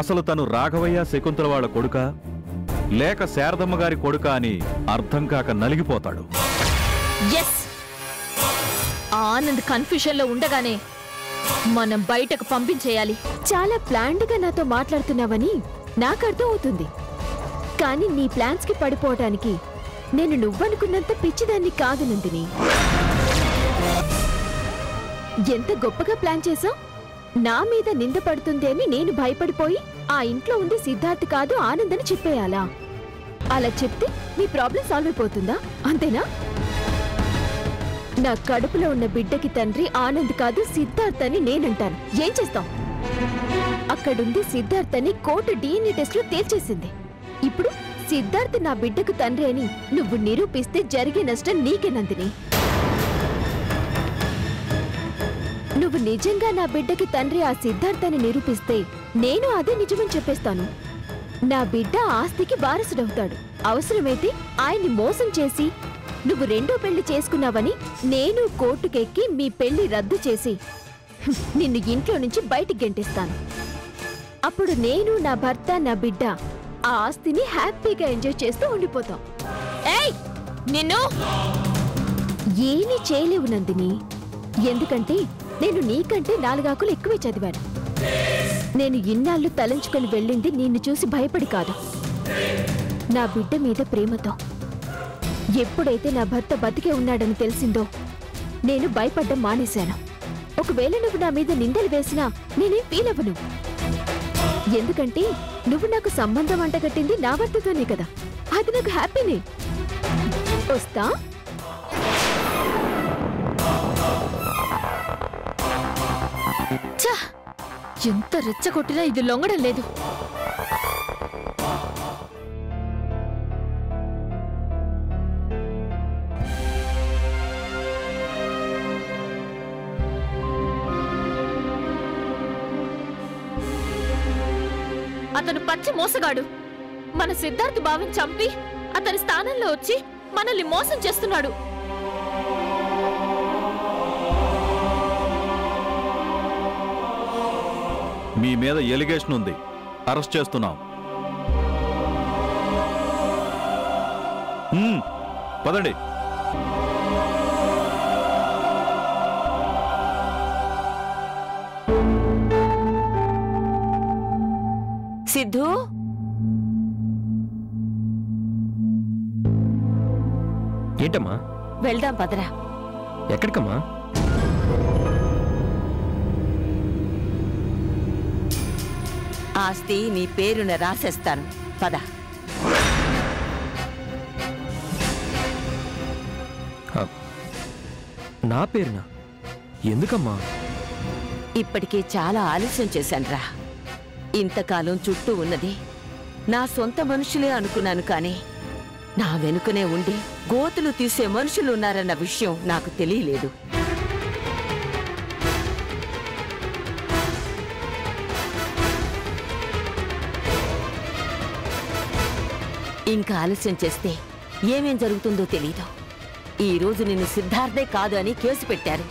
అసలు తను రాఘవయ్య శకుంతల వాళ్ళ కొడుక? లేక శారదమ్మ గారి కొడుక అని అర్థం కాక నలిగిపోతాడు. ఎస్ ఆనంద్ కన్ఫ్యూషన్లో ఉండగానే మనం బయటకు పంపించేయాలి. చాలా ప్లాండ్గా నాతో మాట్లాడుతున్నావని నాకు అర్థం అవుతుంది కానీ నీ ప్లాన్స్కి పడిపోవటానికి నేను నువ్వనుకున్నంత పిచ్చిదాన్ని కాదు నందిని. ఎంత గొప్పగా ప్లాన్ చేసావు నా మీద నింద పడుతుంది అని నేను భయపడిపోయి ఆ ఇంట్లో ఉంది సిద్ధార్థ్ కాదు ఆనంద్ అని చెప్పేయాలా? అలా చెప్తే మీ ప్రాబ్లం సాల్వ్ అయిపోతుందా? అంతేనా? నా కడుపులో ఉన్న బిడ్డకి తండ్రి ఆనంద్ కాదు సిద్ధార్థ్ అని నేనంటాను. ఏం చేస్తాం? అక్కడుంది సిద్ధార్థ్ అని కోర్టు డిఎన్ఏ టెస్ట్లో తేల్చేసింది. ఇప్పుడు సిద్ధార్థ్ నా బిడ్డకు తండ్రి అని నువ్వు నిరూపిస్తే జరిగే నష్టం నీకే నందిని. నువ్వు నిజంగా నా బిడ్డకి తండ్రి ఆ సిద్ధార్థ్ అని నిరూపిస్తే నేను అదే నిజమని చెప్పేస్తాను. నా బిడ్డ ఆస్తికి వారసుడవుతాడు. అవసరమైతే ఆయన్ని మోసం చేసి నువ్వు రెండో పెళ్ళి చేసుకున్నావని నేను కోర్టుకెక్కి మీ పెళ్ళి రద్దు చేసి నిన్ను ఇంట్లో నుంచి బయటికి గెంటిస్తాను. అప్పుడు నేను నా భర్త నా బిడ్డ ఆ ఆస్తిని హ్యాపీగా ఎంజాయ్ చేస్తూ ఉండిపోతాం. ఏయ్! నిన్ను! ఏమీ చేయలేవు నందిని. ఎందుకంటే నేను నీకంటే నాలుగాకులు ఎక్కువే చదివాను. నేను ఇన్నాళ్ళు తలంచుకొని వెళ్ళింది నిన్ను చూసి భయపడి కాదు. నా బిడ్డ మీద ప్రేమతో. ఎప్పుడైతే నా భర్త బతికే ఉన్నాడని తెలిసిందో నేను భయపడ్డం మానేశాను. ఒకవేళ నువ్వు నా మీద నిందలు వేసినా నేనేం ఫీల్ అవ్వను ఎందుకంటే నువ్వు నాకు సంబంధం అంటగట్టింది నా భర్తతోనే కదా. అది నాకు హ్యాపీనే. వస్తా? ఎంత రెచ్చగొట్టినా ఇది లొంగడం లేదు. అతను పచ్చి మోసగాడు. మన సిద్ధార్థ్ భావం చంపి అతని స్థానంలో వచ్చి మనల్ని మోసం చేస్తున్నాడు. మీ మీద ఎలిగేషన్ ఉంది. అరెస్ట్ చేస్తున్నాం. హ్మ్, పదండి. సిద్ధు? ఏంటమ్మా? వెళ్దాం పదరా. ఎక్కడికమ్మా? ఆస్తి నీ పేరున రాసేస్తాను. పద. నా పేరునా? ఎందుకమ్మా? ఇప్పటికే చాలా ఆలస్యం చేశానురా. ఇంతకాలం చుట్టూ ఉన్నది. నా సొంత మనుషులే అనుకున్నాను కానీ నా వెనుకనే ఉండి గోతులు తీసే మనుషులు ఉన్నారన్న విషయం నాకు తెలియలేదు. ఇంకా ఆలస్యం చేస్తే ఏమేం జరుగుతుందో తెలీదు. ఈ రోజు నిన్ను సిద్ధార్థే కాదు అని కేసు పెట్టారు.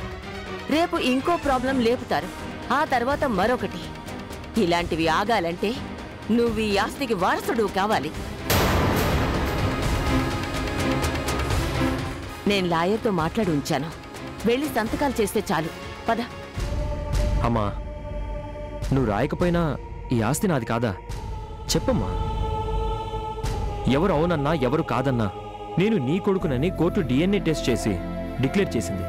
రేపు ఇంకో ప్రాబ్లం లేపుతారు. ఆ తర్వాత మరొకటి. ఇలాంటివి ఆగాలంటే నువ్వు ఈ ఆస్తికి వారసుడు కావాలి. నేను లాయర్తో మాట్లాడి ఉంచాను. వెళ్ళి సంతకాలు చేస్తే చాలు. పద. అమ్మా నువ్వు రాయకపోయినా ఈ ఆస్తి నాది కాదా? చెప్పమ్మా. ఎవరు అవునన్నా ఎవరు కాదన్నా నేను నీ కొడుకునని కోర్టు డిఎన్ఏ టెస్ట్ చేసి డిక్లేర్ చేసింది.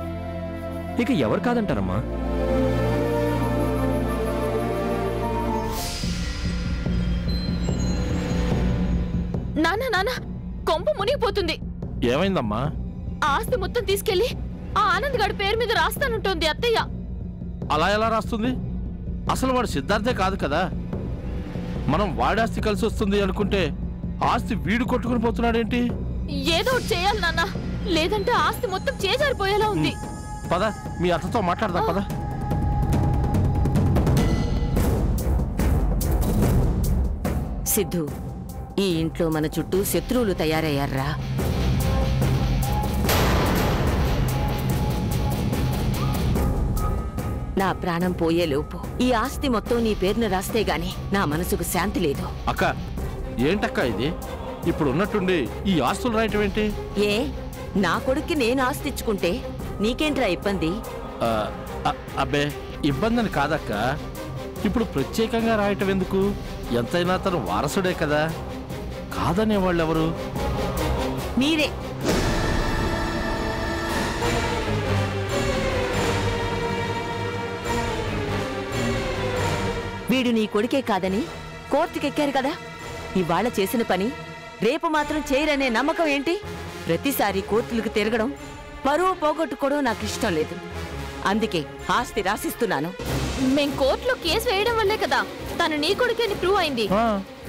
ఇక ఎవరు కాదంటారమ్మా? నాన్న నాన్న కొంప మునిగిపోతుంది. ఏమైందమ్మా? ఆ ఆస్తి మొత్తం తీసుకెళ్ళి ఆ ఆనంద్ గారి పేరు మీద రాస్తానంటోంది అత్తయ్య. అలా ఎలా రాస్తుంది? అసలు వాడు సిద్ధార్థే కాదు కదా. మనం వాడి ఆస్తి కలిసి వస్తుంది అనుకుంటే ఆస్తి వీడు కొట్టుకుని పోతున్నాడేంటి? ఏదో ఒకటి చేయాలి నాన్న. లేదంటే ఆస్తి మొత్తం చేజారిపోయేలా ఉంది. పద మీ అత్తతో మాట్లాడదాం పద. సిద్ధు ఈ ఇంట్లో మన చుట్టూ శత్రువులు తయారయ్యారా? నా ప్రాణం పోయేలోపు ఈ ఆస్తి మొత్తం నీ పేరున రాస్తే గాని నా మనసుకు శాంతి లేదు. అక్క ఏంటక్క ఇది? ఇప్పుడు ఉన్నట్టుండి ఈ ఆస్తులు రాయటం ఏంటి? ఏ నా కొడుక్కి నేను ఆస్తి ఇచ్చుకుంటే నీకేంట్రా ఇబ్బంది? అబ్బే ఇబ్బందని కాదక్క. ఇప్పుడు ప్రత్యేకంగా రాయటం ఎందుకు? ఎంతైనా తను వారసుడే కదా. కాదనే వాళ్ళు ఎవరు మీరే. వీడు నీ కొడుకే కాదని కోర్టుకెక్కారు కదా? ఇవాళ చేసిన పని రేపు మాత్రం చేయరనే నమ్మకం ఏంటి? ప్రతిసారి కోర్టులకు తిరగడం పరువు పోగొట్టుకోవడం నాకు ఇష్టం లేదు. అందుకే ఆస్తి రాసిస్తున్నాను. మేం కోర్టులో కేసు వేయడం వల్లే కదా తను నీ కొడుకే ప్రూవ్ అయింది.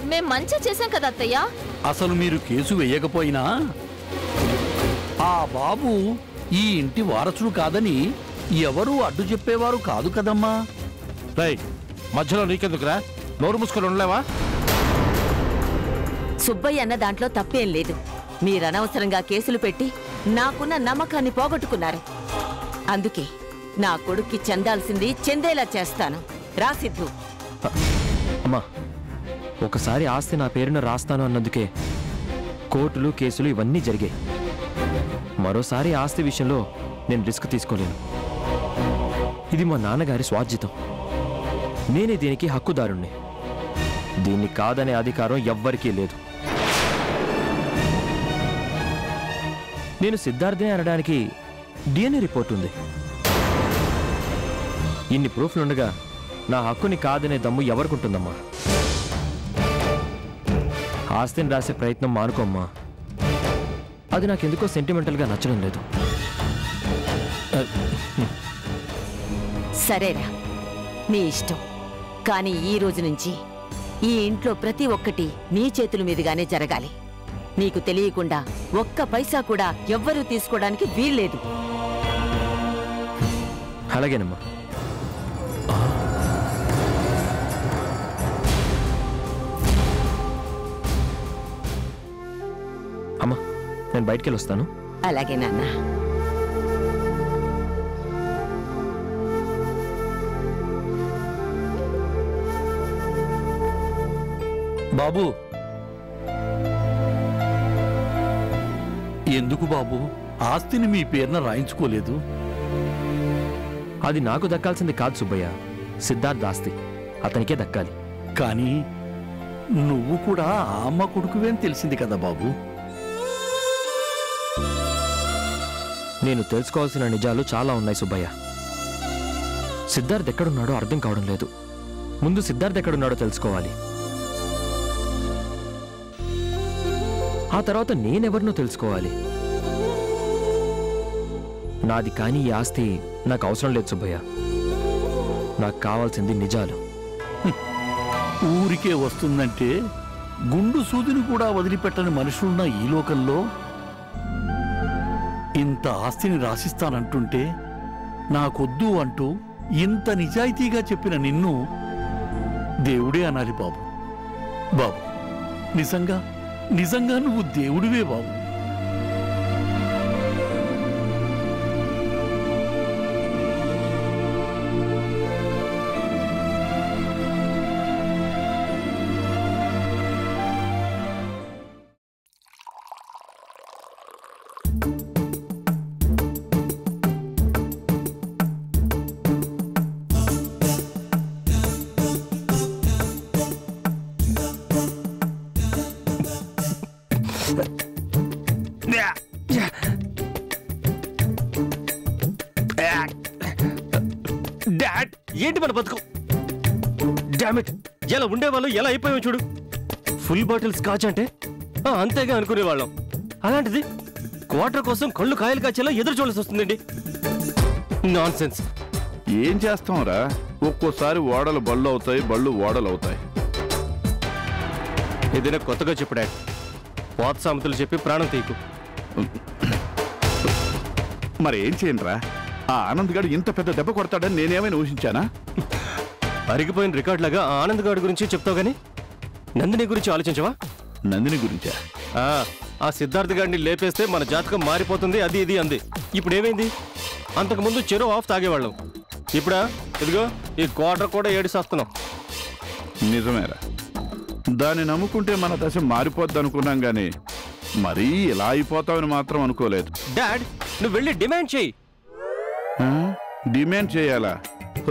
మేం మంచి చేశాం కదా అత్తయ్య? అసలు మీరు కేసు వేయకపోయినా? ఆ బాబు ఈ ఇంటి వారసుడు కాదని ఎవరూ అడ్డు చెప్పేవారు కాదు కదమ్మా. రై మధ్యలో నీకెందుకురా? నోరు మూసుకొని ఉండలేవా? సుబ్బయ్య అన్న దాంట్లో తప్పేం లేదు. మీరనవసరంగా కేసులు పెట్టి నాకున్న నమ్మకాన్ని పోగొట్టుకున్నారు. అందుకే నా కొడుక్కి చెందాల్సింది చెందేలా చేస్తాను. రాసిద్దు అమ్మా ఒకసారి ఆస్తి నా పేరున రాస్తాను అన్నందుకే కోర్టులు కేసులు ఇవన్నీ జరిగాయి. మరోసారి ఆస్తి విషయంలో నేను రిస్క్ తీసుకోలేను. ఇది మా నాన్నగారి స్వార్జితం. నేనే దీనికి హక్కుదారుణ్ణి. దీన్ని కాదనే అధికారం ఎవ్వరికీ లేదు. నేను సిద్ధార్థనే అనడానికి డిఎన్ఏ రిపోర్ట్ ఉంది. ఇన్ని ప్రూఫ్లుండగా నా హక్కుని కాదనే దమ్ము ఎవరికుంటుందమ్మా? ఆస్తిని రాసే ప్రయత్నం మానుకోమ్మా. అది నాకెందుకో సెంటిమెంటల్గా నచ్చడం లేదు. సరేరా. నీ ఇష్టం. కానీ ఈ రోజు నుంచి ఈ ఇంట్లో ప్రతి ఒక్కటి నీ చేతుల మీదుగానే జరగాలి. నీకు తెలియకుండా ఒక్క పైసా కూడా ఎవ్వరూ తీసుకోవడానికి వీల్లేదు. అలాగేనమ్మా. అమ్మా నేను బయటికి వస్తాను. అలాగే నాన్న. బాబు ఎందుకు బాబు? ఆస్తిని మీ పేరున రాయించుకోలేదు. అది నాకు దక్కాల్సింది కాదు సుబ్బయ్య. సిద్ధార్థ్ ఆస్తి. అతనికే దక్కాలి. కానీ నువ్వు కూడా ఆ అమ్మ కొడుకువే తెలిసింది కదా బాబు? నేను తెలుసుకోవాల్సిన నిజాలు చాలా ఉన్నాయి సుబ్బయ్య. సిద్ధార్థ్ ఎక్కడున్నాడో అర్థం కావడం లేదు. ముందు సిద్ధార్థ్ ఎక్కడున్నాడో తెలుసుకోవాలి. ఆ తర్వాత నేనెవరినో తెలుసుకోవాలి. నాది కానీ ఈ ఆస్తి నాకు అవసరం లేదు సుబ్బయ్య. నాకు కావాల్సింది నిజాలు. ఊరికే వస్తుందంటే గుండు సూదిని కూడా వదిలిపెట్టని మనుషులున్న ఈ లోకంలో ఇంత ఆస్తిని రాసిస్తానంటుంటే నాకొద్దు అంటూ ఇంత నిజాయితీగా చెప్పిన నిన్ను దేవుడే అనాలి బాబు. బాబు నిజంగా నిజంగా నువ్వు దేవుడివే బాబు. ఏంటి మన బతుకు? డామిట్ ఎలా ఉండేవాళ్ళు ఎలా అయిపోయావు చూడు. ఫుల్ బాటిల్ స్కాచ్ అంటే అంతేగా అనుకునేవాళ్ళం అలాంటిది క్వార్టర్ కోసం కళ్ళు కాయలు కాచేలా ఎదురు చూడాల్సి వస్తుందండి. నాన్ సెన్స్ ఏం చేస్తాంరా? ఒక్కోసారి ఓడలు బళ్ళు అవుతాయి బళ్ళు ఓడలు అవుతాయి. ఏదైనా కొత్తగా చెప్పు డాడ్ పాత సామెతలు చెప్పి ప్రాణం తీయకు. మరి ఏం చేయనురా ఆ ఆనంద్ గారు ఇంత పెద్ద దెబ్బ కొడతాడని నేనేమైనా ఊహించానా? అరిగిపోయిన రికార్డ్ లాగా ఆ ఆనంద్ గారి గురించి చెప్తావు గానీ? నందిని గురించి ఆలోచించవా? నందిని గురించా? ఆ, ఆ సిద్ధార్థ్ గారిని లేపేస్తే మన జాతకం మారిపోతుంది అది ఇది అంది. ఇప్పుడు ఏమైంది అంతకుముందు చెరో ఆఫ్ తాగేవాళ్ళం. ఇప్పుడా? ఇదిగో ఈ క్వార్టర్ కూడా ఏడిసి వస్తున్నాం నిజమేరా. దాన్ని నమ్ముకుంటే మన దశ మారిపోద్ది అనుకున్నాం గాని మరీ ఇలా అయిపోతామని మాత్రం అనుకోలేదు. డాడ్ నువ్వు వెళ్ళి డిమాండ్ చెయ్యి ఆ? డిమాండ్ చేయాలా?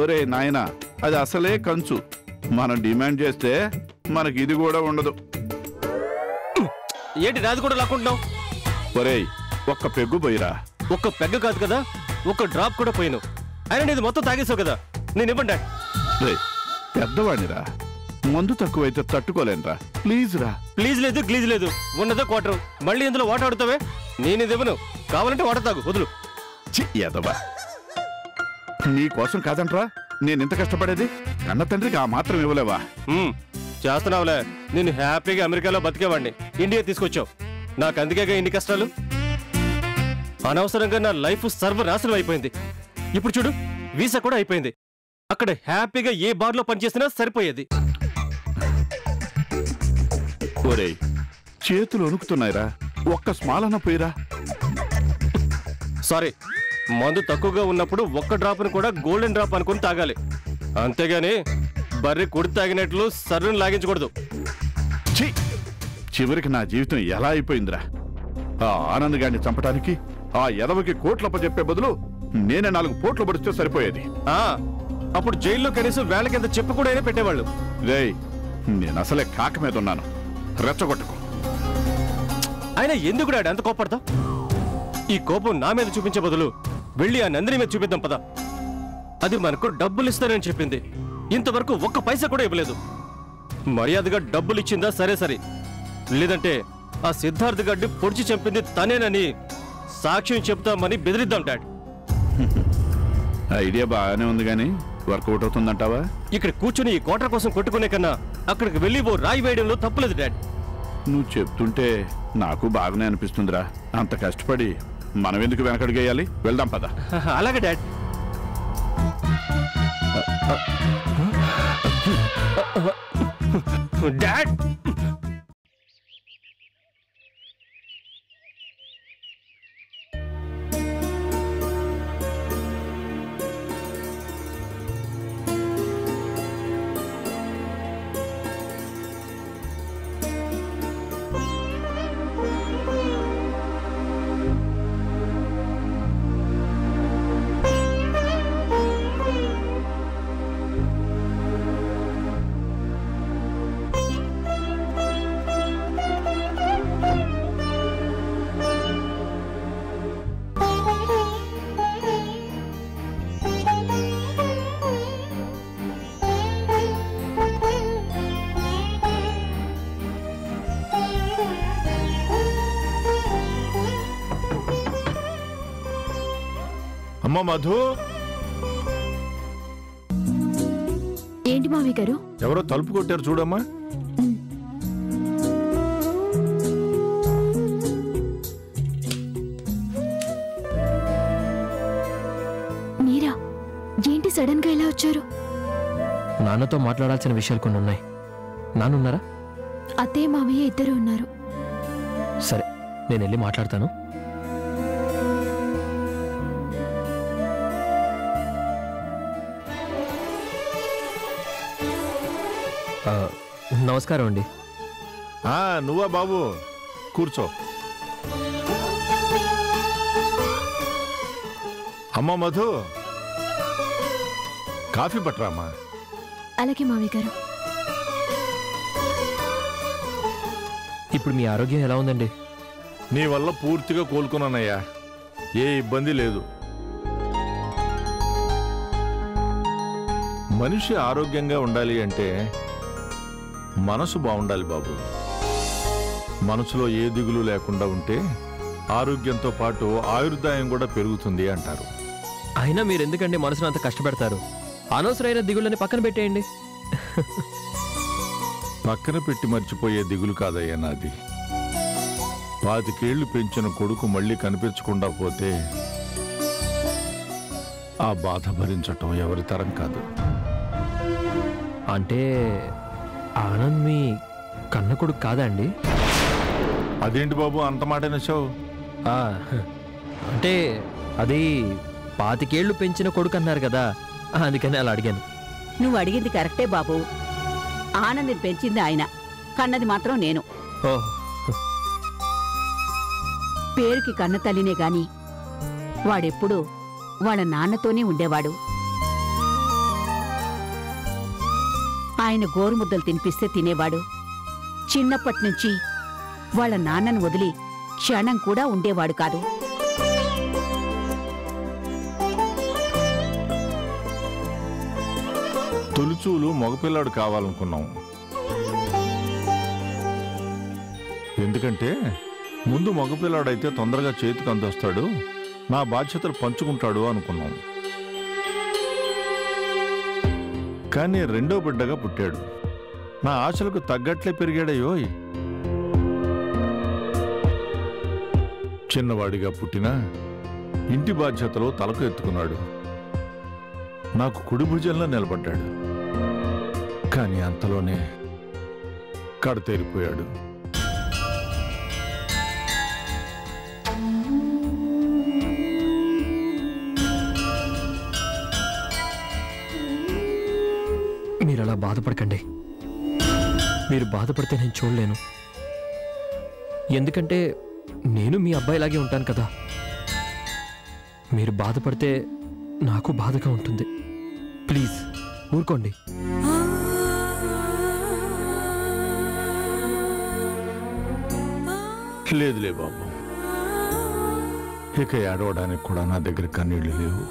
ఒరే నాయనా అది అసలే కంచు. మనం డిమాండ్ చేస్తే మనకి ఇది కూడా ఉండదు. ఏంటి నాది కూడా లాక్కుంటున్నావు? ఒరేయ్ ఒక్క పెగ్గు పోయిరా. ఒక్క పెగ్గ కాదు కదా ఒక్క డ్రాప్ కూడా పోయిను అయినా నీది మొత్తం తాగేసావు కదా నేను ఇవ్వండి? డాడ్ రే పెద్దవాణిరా మందు తక్కువైతే తట్టుకోలేనురా. ప్లీజ్ రా. ప్లీజ్ లేదు ప్లీజ్ లేదు. ఉన్నదో క్వార్టర్. మళ్ళీ ఇందులో వాటర్ ఆడుతావే నేను ఇది ఇవ్వను. కావాలంటే వాటర్ తాగు వదులు. ఎదవా. నీ కోసం కాదంట్రా నేను ఇంత కష్టపడేది. కన్న తండ్రికి ఆ మాత్రం ఇవ్వలేవా. చేస్తున్నావులే. నేను హ్యాపీగా అమెరికాలో బతికేవాడిని. ఇండియా తీసుకొచ్చావు. నాకు అందుకేగా ఇన్ని కష్టాలు. అనవసరంగా నా లైఫ్ సర్వనాశనం అయిపోయింది. ఇప్పుడు చూడు వీసా కూడా అయిపోయింది. అక్కడ హ్యాపీగా ఏ బార్లో పనిచేసినా సరిపోయేది. ఒరేయ్ చేతులు వణుకుతున్నాయిరా. ఒక్క స్మాలన పోయిరా. సారీ మందు తక్కువగా ఉన్నప్పుడు ఒక్క డ్రాప్ను కూడా గోల్డెన్ డ్రాప్ అనుకుని తాగాలి. అంతేగాని బర్రె కుడి తాగినట్లు సర్రును లాగించకూడదు. చివరికి నా జీవితం ఎలా అయిపోయిందిరా? ఆ ఆనంద్ గారిని చంపడానికి ఆ ఎదవకి కోట్లప్ప చెప్పే బదులు నేనే నాలుగు పోట్లు పడిస్తే సరిపోయేది. ఆ, అప్పుడు జైల్లో కనీసం వేళ కింద చెప్పు కూడా అయినా పెట్టేవాళ్ళు. రేయ్ నేను అసలే కాక మీద ఉన్నాను. రెచ్చగొట్టకు. ఆయన ఎందుకు అంత కోపడతావు ఈ కోపం నా మీద చూపించే బదులు వెళ్ళి ఆ నందిని మీద చూపిద్దాం పదా. అది మనకు డబ్బులు ఇస్తానని చెప్పింది. ఇంతవరకు ఒక్క పైసా కూడా ఇవ్వలేదు. మర్యాదగా డబ్బులు ఇచ్చిందా సరే సరే. లేదంటే ఆ సిద్ధార్థ్ గడ్డి పొడిచి చంపింది తనేనని సాక్ష్యం చెప్తామని బెదిరిద్దాం డాడ్. ఐడియా బాగానే ఉంది కానీ వర్కౌట్ అవుతుందంటావా? ఇక్కడ కూర్చుని ఈ కోటర్ కోసం కొట్టుకునే కన్నా అక్కడికి వెళ్ళి ఓ రాయి వేయడంలో తప్పులేదు డాడ్. నువ్వు చెప్తుంటే నాకు బాగానే అనిపిస్తుందిరా. అంత కష్టపడి మనం ఎందుకు వెనకడిగేయాలి వెళ్దాం పద. అలాగే డాడ్. డాడ్! అమ్మ మధు. ఏంటి మామయ్య గారు? ఎవరో తలుపు కొట్టారు చూడమ్మా. మీరా? ఏంటి సడన్గా ఇలా వచ్చారు? నాన్నతో మాట్లాడాల్సిన విషయాలు కొన్ని ఉన్నాయి. నాన్నున్నారా అత్తయ్య మామయ్య ఇద్దరు ఉన్నారు. సరే నేను వెళ్ళి మాట్లాడతాను. నమస్కారం అండి. ఆ, నువ్వా బాబు? కూర్చో. అమ్మ మధు. కాఫీ పట్టరామ్మా. అలాగే మామయ్య గారు. ఇప్పుడు మీ ఆరోగ్యం ఎలా ఉందండి? నీ వల్ల పూర్తిగా కోలుకున్నానయ్యా. ఏ ఇబ్బంది లేదు. మనిషి ఆరోగ్యంగా ఉండాలి అంటే మనసు బాగుండాలి బాబు. మనసులో ఏ దిగులు లేకుండా ఉంటే ఆరోగ్యంతో పాటు ఆయుర్దాయం కూడా పెరుగుతుంది అంటారు. అయినా మీరు ఎందుకండి మనసును అంత కష్టపెడతారు? అనవసరమైన దిగుళ్ళని పక్కన పెట్టేయండి. పక్కన పెట్టి మర్చిపోయే దిగులు కాదయ్యా నాది. పాతికేళ్ళు పెంచిన కొడుకు మళ్ళీ కనిపించకుండా పోతే ఆ బాధ భరించటం ఎవరి తరం కాదు. అంటే ఆనంద్ మీ కన్న కొడుకు కాదా అండి? అదేంటి బాబు అంత మాట నచ్చావు? ఆ, అంటే అది పాతికేళ్ళు పెంచిన కొడుకు అన్నారు కదా అందుకని అలా అడిగాను. నువ్వు అడిగింది కరెక్టే బాబు. ఆనందిని పెంచింది ఆయన కన్నది మాత్రం నేను. ఓహ్ పేరుకి కన్న తల్లినే గాని వాడెప్పుడూ వాళ్ళ నాన్నతోనే ఉండేవాడు. ఆయన గోరుముద్దలు తినిపిస్తే తినేవాడు. చిన్నప్పటినుంచి వాళ్ళ నాన్నను వదిలి క్షణం కూడా ఉండేవాడు కాదు. తొలిచూలు మగపిల్లాడు కావాలనుకున్నాం. ఎందుకంటే ముందు మగపిల్లాడైతే తొందరగా చేతికి అందొస్తాడు నా బాధ్యతలు పంచుకుంటాడు అనుకున్నాం. కానీ రెండో బిడ్డగా పుట్టాడు. నా ఆశలకు తగ్గట్లే పెరిగాడయ్యోయ్ చిన్నవాడిగా పుట్టినా ఇంటి బాధ్యతలో తలకు ఎత్తుకున్నాడు. నాకు కుడి భుజంలో నిలబడ్డాడు. కానీ అంతలోనే కడతేరిపోయాడు. బాధపడకండి. మీరు బాధపడితే నేను చూడలేను. ఎందుకంటే నేను మీ అబ్బాయిలాగే ఉంటాను కదా. మీరు బాధపడితే నాకు బాధగా ఉంటుంది. ప్లీజ్ ఊరుకోండి. లేదులే బాబు. ఇక ఏడవడానికి కూడా నా దగ్గర కన్నీళ్ళు లేవు.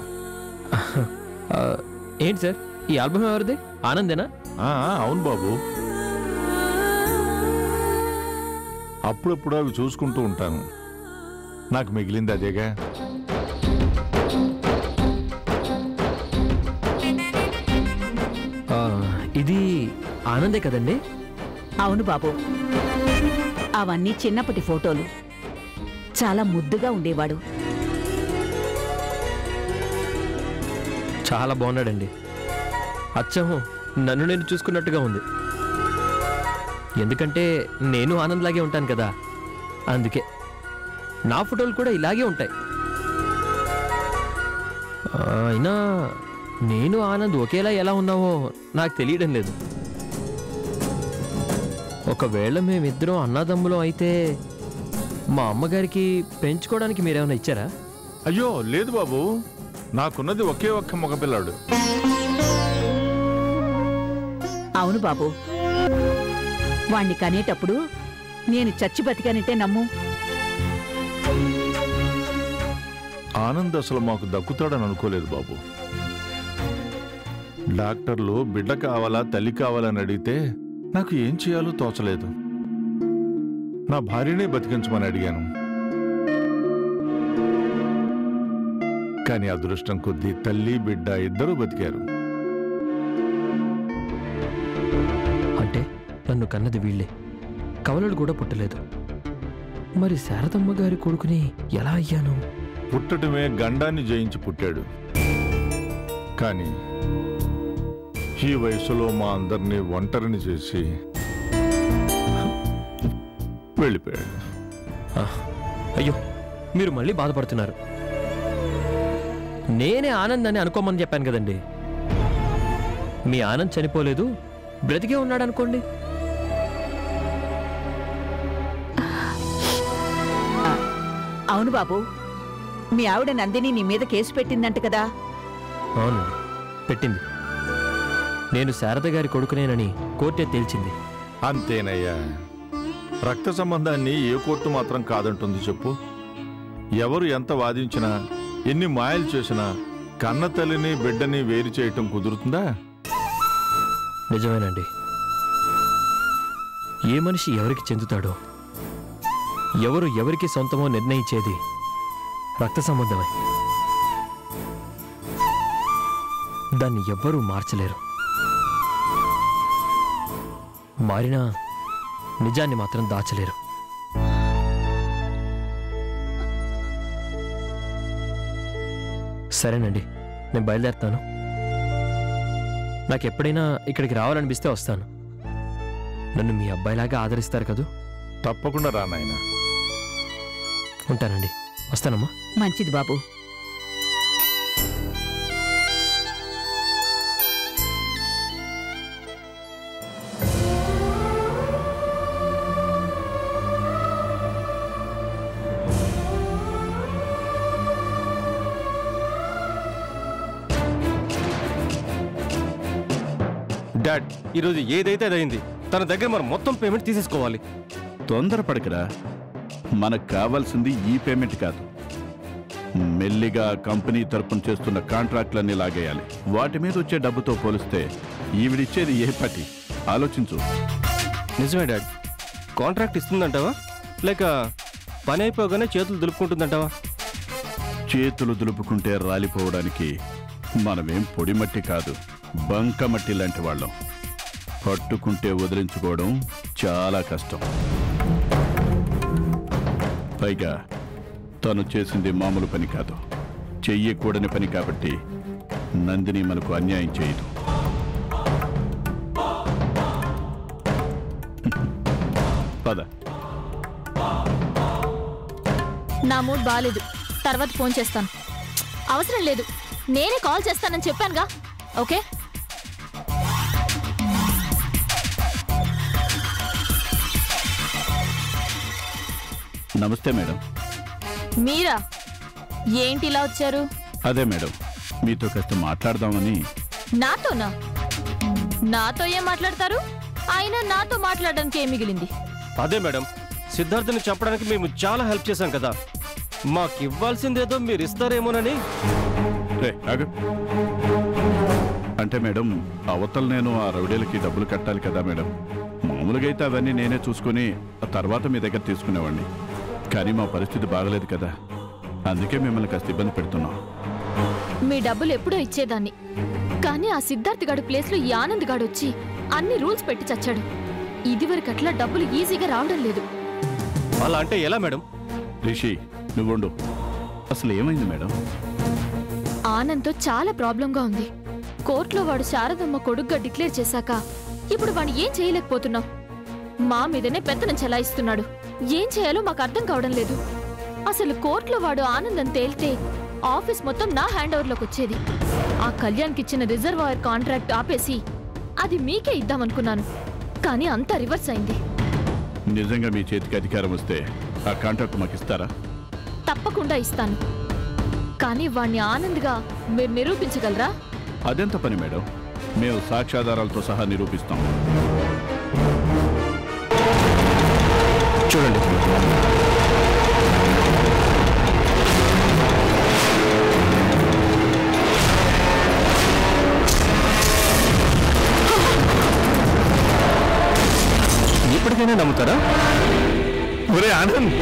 ఏంటి సార్? ఈ ఆల్బమ్ ఎవరిది? ఆనందేనా? ఆ, అవును బాబు. అప్పుడప్పుడు అవి చూసుకుంటూ ఉంటాను. నాకు మిగిలింది అదేగా? ఆ, ఇది ఆనందే కదండి? అవును బాబు. అవన్నీ చిన్నప్పటి ఫోటోలు. చాలా ముద్దుగా ఉండేవాడు. చాలా బాగున్నాడండి. అచ్చం నన్ను నేను చూసుకున్నట్టుగా ఉంది. ఎందుకంటే నేను ఆనంద్లాగే ఉంటాను కదా. అందుకే నా ఫోటోలు కూడా ఇలాగే ఉంటాయి. అయినా నేను ఆనంద్ ఒకేలా ఎలా ఉన్నావో నాకు తెలియడం లేదు. ఒకవేళ మేమిద్దరం అన్నదమ్ములం అయితే మా అమ్మగారికి పెంచుకోవడానికి మీరేమైనా ఇచ్చారా? అయ్యో లేదు బాబు. నాకున్నది ఒకే ఒక్క మగపిల్లాడు. అవును బాబు. వాణ్ణి కనేటప్పుడు నేను చచ్చి బతికానంటే నమ్ము. ఆనంద్ అసలు మాకు దక్కుతాడని అనుకోలేదు బాబు. డాక్టర్లు బిడ్డ కావాలా తల్లి కావాలని అడిగితే నాకు ఏం చేయాలో తోచలేదు. నా భార్యనే బతికించమని అడిగాను. కానీ అదృష్టం కొద్దీ తల్లి బిడ్డ ఇద్దరూ బతికారు. నన్ను కన్నది వీళ్ళే. కవలలు కూడా పుట్టలేదు. మరి శారదమ్మ గారి కొడుకుని ఎలా అయ్యాను? పుట్టటమే గండాన్ని జయించి పుట్టాడు. కానీ ఈ వయసులో మా అందరినీ ఒంటరిని చేసి వెళ్ళిపోయాడు. అయ్యో మీరు మళ్ళీ బాధపడుతున్నారు. నేనే ఆనంద్ అని అనుకోమని చెప్పాను కదండి. మీ ఆనంద్ చనిపోలేదు బ్రతికే ఉన్నాడు అవును బాబు. మీ ఆవిడ నందిని నీ మీద కేసు పెట్టిందంట కదా. అవునండి పెట్టింది. నేను శారద గారి కొడుకునేనని కోర్టే తేల్చింది. అంతేనయ్యా. రక్త సంబంధాన్ని ఏ కోర్టు మాత్రం కాదంటుంది చెప్పు. ఎవరు ఎంత వాదించినా ఎన్ని మాయలు చేసినా కన్న తల్లిని బిడ్డని వేరు చేయటం కుదురుతుందా? నిజమేనండి. ఏ మనిషి ఎవరికి చెందుతాడో ఎవరు ఎవరికి సొంతమో నిర్ణయించేది రక్త సంబంధమే. దాన్ని ఎవ్వరూ మార్చలేరు. మారినా నిజాన్ని మాత్రం దాచలేరు. సరేనండి నేను బయలుదేరుతాను. నాకు ఎప్పుడైనా ఇక్కడికి రావాలనిపిస్తే వస్తాను. నన్ను మీ అబ్బాయిలాగా ఆదరిస్తారు కదూ? తప్పకుండా రా నాయనా. ఉంటానండి. వస్తానమ్మా. మంచిది బాబు. డాడ్ ఈరోజు ఏదైతే అదైంది తన దగ్గర మనం మొత్తం పేమెంట్ తీసేసుకోవాలి. తొందరపడకరా. మనకు కావాల్సింది ఈ పేమెంట్ కాదు. మెల్లిగా కంపెనీ తరపున చేస్తున్న కాంట్రాక్ట్లన్నీ లాగేయాలి. వాటి మీద వచ్చే డబ్బుతో పోలిస్తే ఈవిడిచ్చేది ఏ పటి ఆలోచించు. నిజమే డాడ్. కాంట్రాక్ట్ ఇస్తుందంటావా? లేక పని అయిపోగానే చేతులు దులుపుకుంటుందంటావా? చేతులు దులుపుకుంటే రాలిపోవడానికి మనమేం పొడిమట్టి కాదు బంకమట్టి లాంటి వాళ్ళం. పట్టుకుంటే వదిలించుకోవడం చాలా కష్టం. పైగా తను చేసింది మామూలు పని కాదు. చెయ్యకూడని పని కాబట్టి నందిని మనకు అన్యాయం చేయదు. పద. నా మూడ్ బాగాలేదు తర్వాత ఫోన్ చేస్తాను. అవసరం లేదు. నేనే కాల్ చేస్తానని చెప్పానుగా. ఓకే? నమస్తే మేడం. మీరా? ఏంటి ఇలా వచ్చారు? అదే మేడం మీతో కాస్త మాట్లాడదామని. నాతోనా? నాతో ఏం మాట్లాడతారు? అయినా నాతో మాట్లాడడానికి ఏం మిగిలింది? అదే మేడం సిద్ధార్థని చెప్పడానికి మేము చాలా హెల్ప్ చేశాం కదా. మాకు ఇవ్వాల్సిందేదో మీరు ఇస్తారేమోనని అంటే మేడం అవతల నేను ఆ రౌడీలకి డబ్బులు కట్టాలి కదా మేడం. మామూలుగా అయితే అవన్నీ నేనే చూసుకుని ఆ తర్వాత మీ దగ్గర తీసుకునేవాడిని కానీ మా పరిస్థితి బాగలేదు కదా. అందుకే మిమ్మల్ని కాస్త ఇబ్బంది పెడుతున్నాం. మీ డబ్బులు ఎప్పుడో ఇచ్చేదాన్ని. కానీ ఆ సిద్ధార్థ్ గాడి ప్లేస్లో ఈ ఆనంద్ గాడు వచ్చి అన్ని రూల్స్ పెట్టి చచ్చాడు. ఇదివరకు అట్లా డబ్బులు ఈజీగా రావడం లేదు. అలా అంటే ఎలా మేడం? రిషి నువ్వుండు. అసలు ఏమైంది మేడం? ఆనంద్తో చాలా ప్రాబ్లంగా ఉంది. కోర్టులో వాడు శారదమ్మ కొడుగ్గా డిక్లేర్ చేశాక ఇప్పుడు వాడు ఏం చేయలేకపోతున్నాం? మా మీదనే పెత్తనం చెలాయిస్తున్నాడు. ఏం చేయాలో మాకు అర్థం కావడం లేదు. అసలు కోర్టులో వాడు ఆనందం తేలితే ఆఫీస్ మొత్తం నా హ్యాండ్ ఓవర్లోకి వచ్చేది. ఆ కళ్యాణ్కి ఇచ్చిన రిజర్వాయర్ కాంట్రాక్ట్ ఆపేసి అది మీకే ఇద్దామనుకున్నాను. కానీ అంతా రివర్స్ అయింది. నిజంగా మీ చేతికి అధికారం వస్తే ఆ కాంట్రాక్ట్ మాకు ఇస్తారా? తప్పకుండా ఇస్తాను. కానీ వాణ్ణి ఆనంద్గా మీరు నిరూపించగలరా? అదెంత పని మేడం? మేము సాక్ష్యాధారాలతో సహా నిరూపిస్తాం. ఇప్పటికైనా నమ్ముతారా ఒరే ఆనంద్